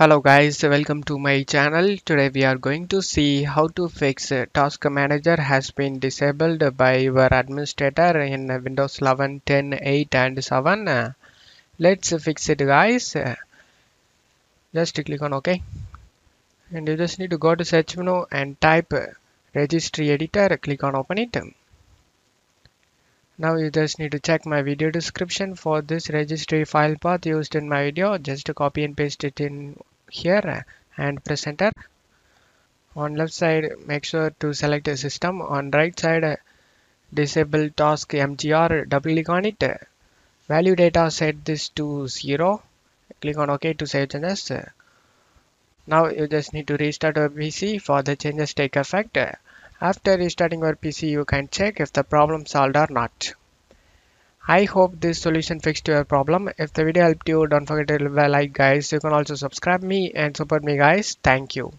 Hello guys, welcome to my channel. Today we are going to see how to fix uh, Task Manager has been disabled by your administrator in Windows 11, 10, 8 and 7. Uh, Let's fix it guys. Uh, Just click on OK. And you just need to go to search menu and type registry editor. Click on open it. Now you just need to check my video description for this registry file path used in my video. Just copy and paste it in here and press enter. On left side make sure to select a system. On right side disable task mgr double click on it. Value data set this to 0. Click on OK to save changes. Now you just need to restart your PC for the changes take effect. After restarting your PC, you can check if the problem solved or not. I hope this solution fixed your problem. If the video helped you, don't forget to like guys. You can also subscribe me and support me guys. Thank you.